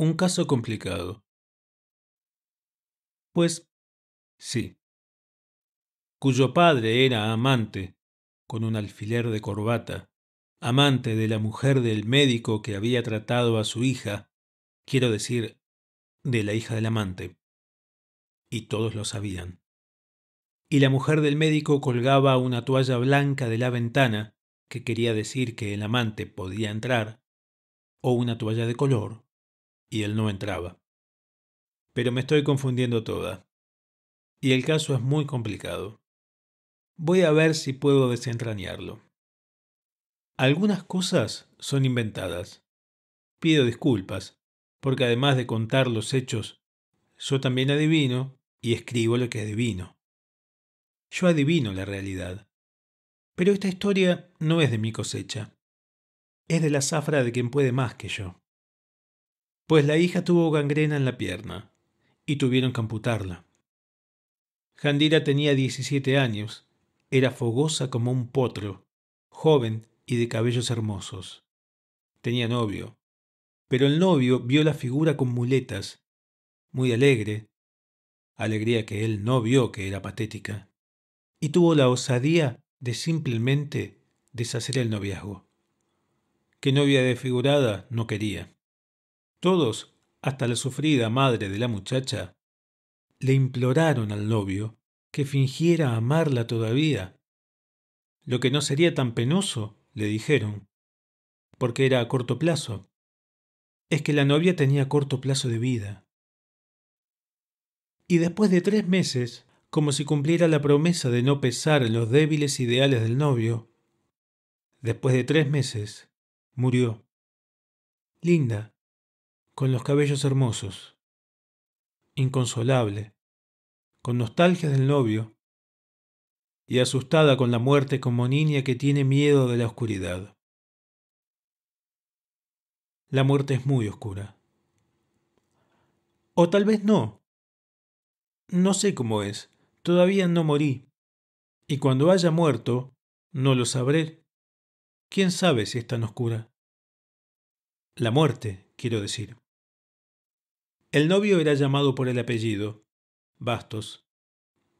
Un caso complicado. Pues sí. Cuyo padre era amante, con un alfiler de corbata, amante de la mujer del médico que había tratado a su hija, quiero decir, de la hija del amante. Y todos lo sabían. Y la mujer del médico colgaba una toalla blanca de la ventana, que quería decir que el amante podía entrar, o una toalla de color, y él no entraba. Pero me estoy confundiendo toda. Y el caso es muy complicado. Voy a ver si puedo desentrañarlo. Algunas cosas son inventadas. Pido disculpas, porque además de contar los hechos, yo también adivino y escribo lo que adivino. Yo adivino la realidad. Pero esta historia no es de mi cosecha. Es de la zafra de quien puede más que yo. Pues la hija tuvo gangrena en la pierna y tuvieron que amputarla. Jandira tenía 17 años, era fogosa como un potro, joven y de cabellos hermosos. Tenía novio, pero el novio vio la figura con muletas, muy alegre, alegría que él no vio que era patética, y tuvo la osadía de simplemente deshacer el noviazgo. Que novia desfigurada no quería. Todos, hasta la sufrida madre de la muchacha, le imploraron al novio que fingiera amarla todavía. Lo que no sería tan penoso, le dijeron, porque era a corto plazo, es que la novia tenía corto plazo de vida. Y después de tres meses, como si cumpliera la promesa de no pesar en los débiles ideales del novio, después de tres meses, murió. Linda, con los cabellos hermosos, inconsolable, con nostalgia del novio, y asustada con la muerte como niña que tiene miedo de la oscuridad. La muerte es muy oscura. O tal vez no. No sé cómo es. Todavía no morí. Y cuando haya muerto, no lo sabré. ¿Quién sabe si es tan oscura? La muerte, quiero decir. El novio era llamado por el apellido, Bastos,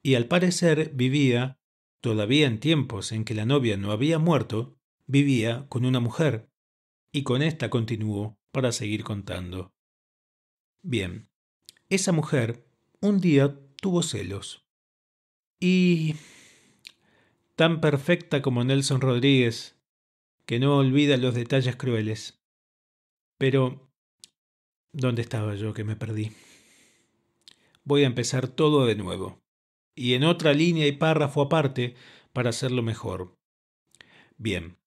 y al parecer vivía, todavía en tiempos en que la novia no había muerto, vivía con una mujer, y con esta continuó para seguir contando. Bien, esa mujer un día tuvo celos. Y tan perfecta como Nelson Rodríguez, que no olvida los detalles crueles. Pero ¿Dónde estaba yo que me perdí? Voy a empezar todo de nuevo, y en otra línea y párrafo aparte para hacerlo mejor. Bien.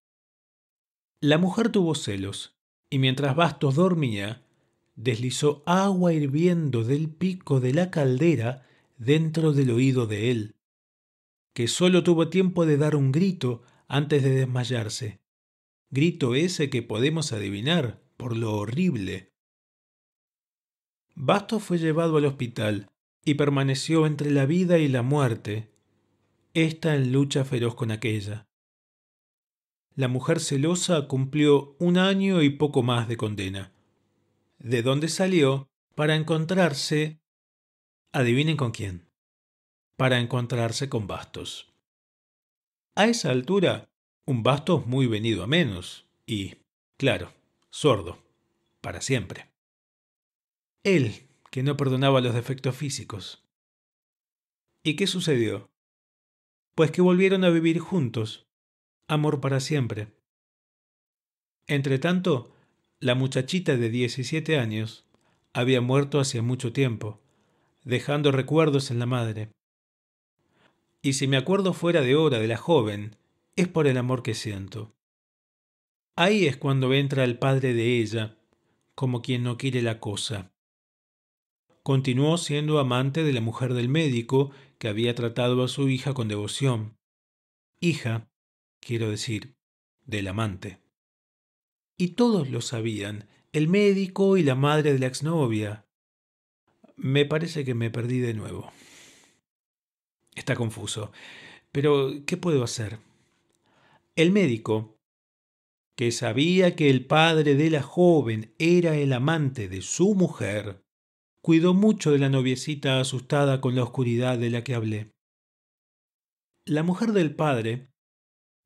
La mujer tuvo celos, y mientras Bastos dormía, deslizó agua hirviendo del pico de la caldera dentro del oído de él, que solo tuvo tiempo de dar un grito antes de desmayarse. Grito ese que podemos adivinar por lo horrible Bastos fue llevado al hospital y permaneció entre la vida y la muerte, esta en lucha feroz con aquella. La mujer celosa cumplió un año y poco más de condena, de donde salió para encontrarse, adivinen con quién, para encontrarse con Bastos. A esa altura, un Bastos muy venido a menos y, claro, sordo, para siempre. Él, que no perdonaba los defectos físicos. ¿Y qué sucedió? Pues que volvieron a vivir juntos, amor para siempre. Entretanto, la muchachita de 17 años había muerto hacía mucho tiempo, dejando recuerdos en la madre. Y si me acuerdo fuera de hora de la joven, es por el amor que siento. Ahí es cuando entra el padre de ella, como quien no quiere la cosa continuó siendo amante de la mujer del médico que había tratado a su hija con devoción. Hija, quiero decir, del amante. Y todos lo sabían, el médico y la madre de la exnovia. Me parece que me perdí de nuevo. Está confuso. Pero, ¿qué puedo hacer? El médico, que sabía que el padre de la joven era el amante de su mujer, cuidó mucho de la noviecita asustada con la oscuridad de la que hablé. La mujer del padre,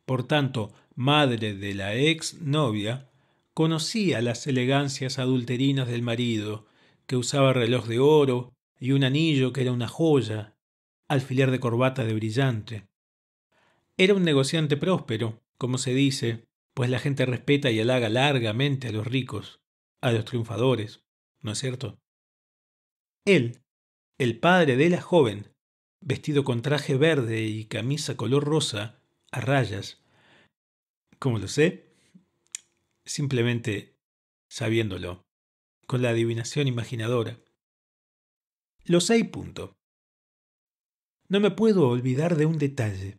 por tanto, madre de la ex novia, conocía las elegancias adulterinas del marido, que usaba reloj de oro y un anillo que era una joya, alfiler de corbata de brillante. Era un negociante próspero, como se dice, pues la gente respeta y halaga largamente a los ricos, a los triunfadores, ¿no es cierto? Él, el padre de la joven, vestido con traje verde y camisa color rosa, a rayas. ¿Cómo lo sé? Simplemente sabiéndolo, con la adivinación imaginadora. Lo sé punto. No me puedo olvidar de un detalle.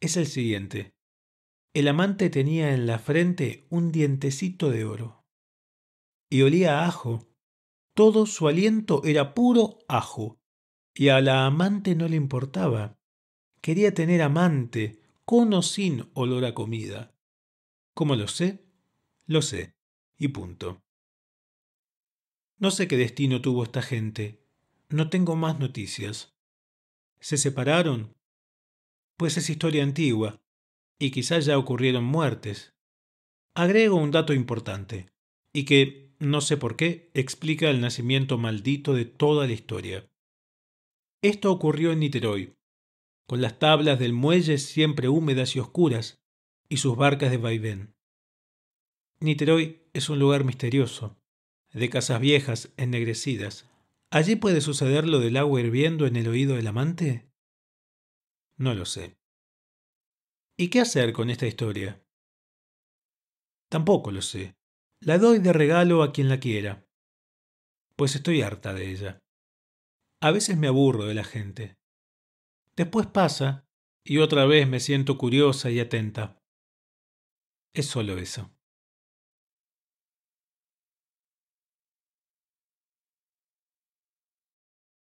Es el siguiente. El amante tenía en la frente un dientecito de oro. Y olía a ajo. Todo su aliento era puro ajo. Y a la amante no le importaba. Quería tener amante, con o sin olor a comida. ¿Cómo lo sé? Lo sé. Y punto. No sé qué destino tuvo esta gente. No tengo más noticias. ¿Se separaron? Pues es historia antigua y quizás ya ocurrieron muertes. Agrego un dato importante, y que, no sé por qué, explica el nacimiento maldito de toda la historia. Esto ocurrió en Niterói, con las tablas del muelle siempre húmedas y oscuras, y sus barcas de vaivén. Niterói es un lugar misterioso, de casas viejas ennegrecidas. ¿Allí puede suceder lo del agua hirviendo en el oído del amante? No lo sé. ¿Y qué hacer con esta historia? Tampoco lo sé. La doy de regalo a quien la quiera, pues estoy harta de ella. A veces me aburro de la gente. Después pasa y otra vez me siento curiosa y atenta. Es solo eso.